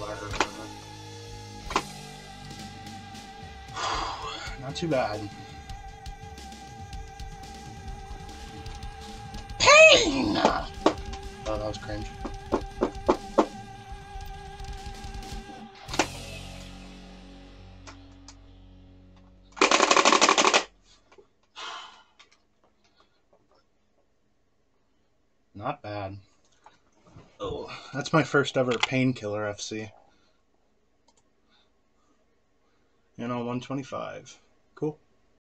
lagger Not too bad. Pain! Oh, that was cringe. Not bad. Oh, that's my first ever painkiller FC. And on 125. Cool.